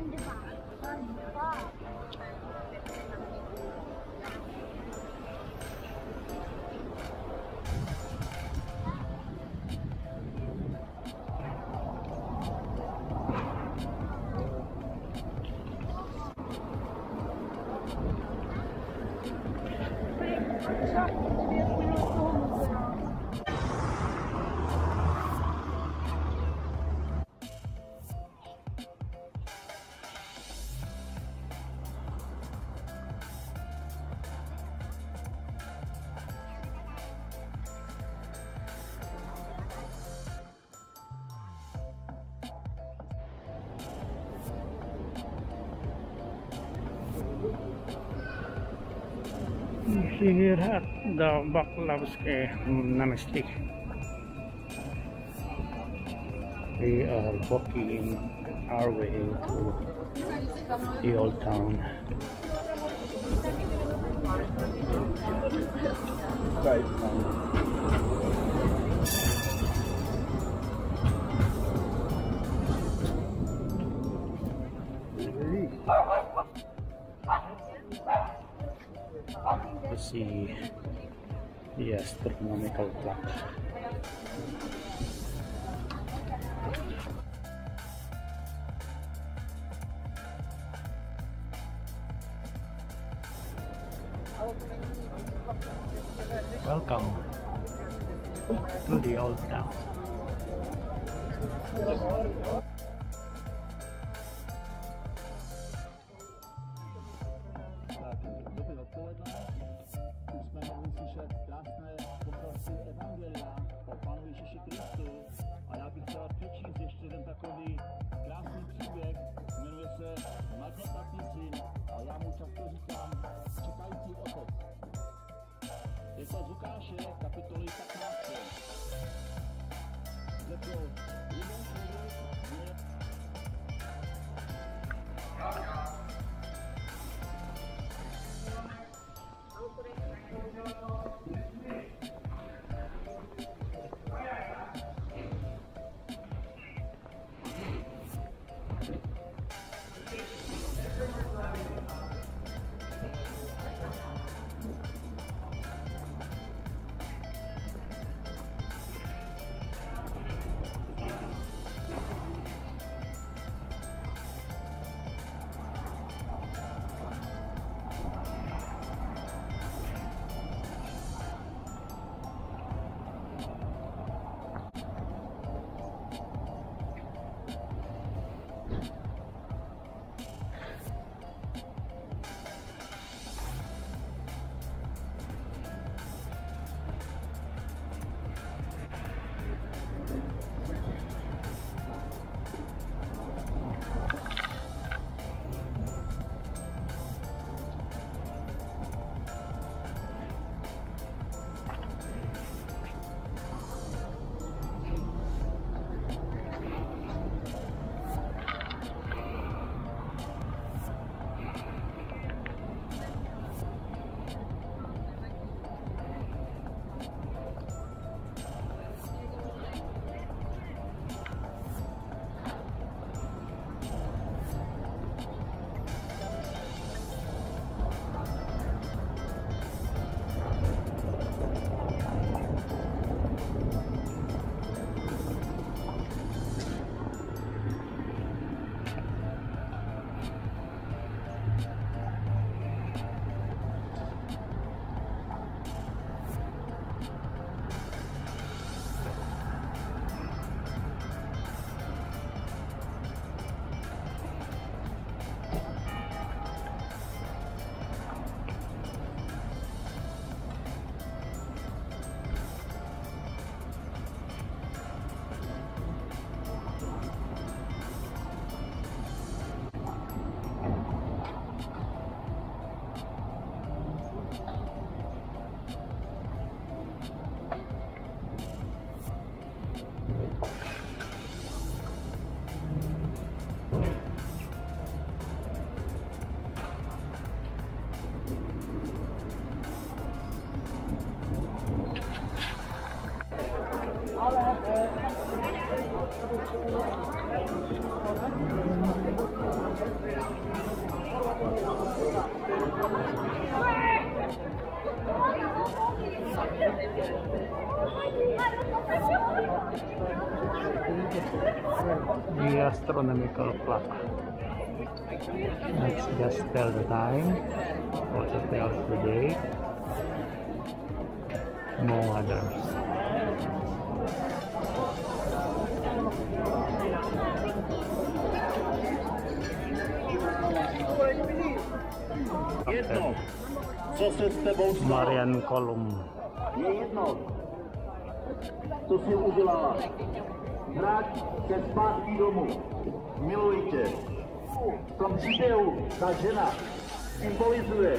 만져봐. 만져봐. Here at the Baklavske uh, Monastery. We are walking our way to the old town. To see the astronomical clock. Welcome to the old town. The astronomical clock. Let's just tell the time, also tells the day. no others. Jedno, co se s tebou stalo, Marian Kolum. je jedno, co jsi udělala. Vrať se zpátky domů. Miluji tě. V tom příběhu ta žena symbolizuje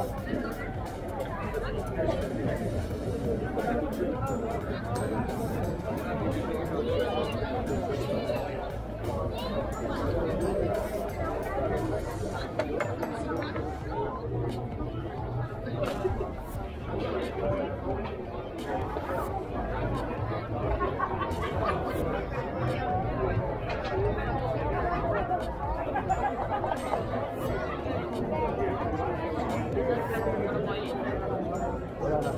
よろしくお願いします。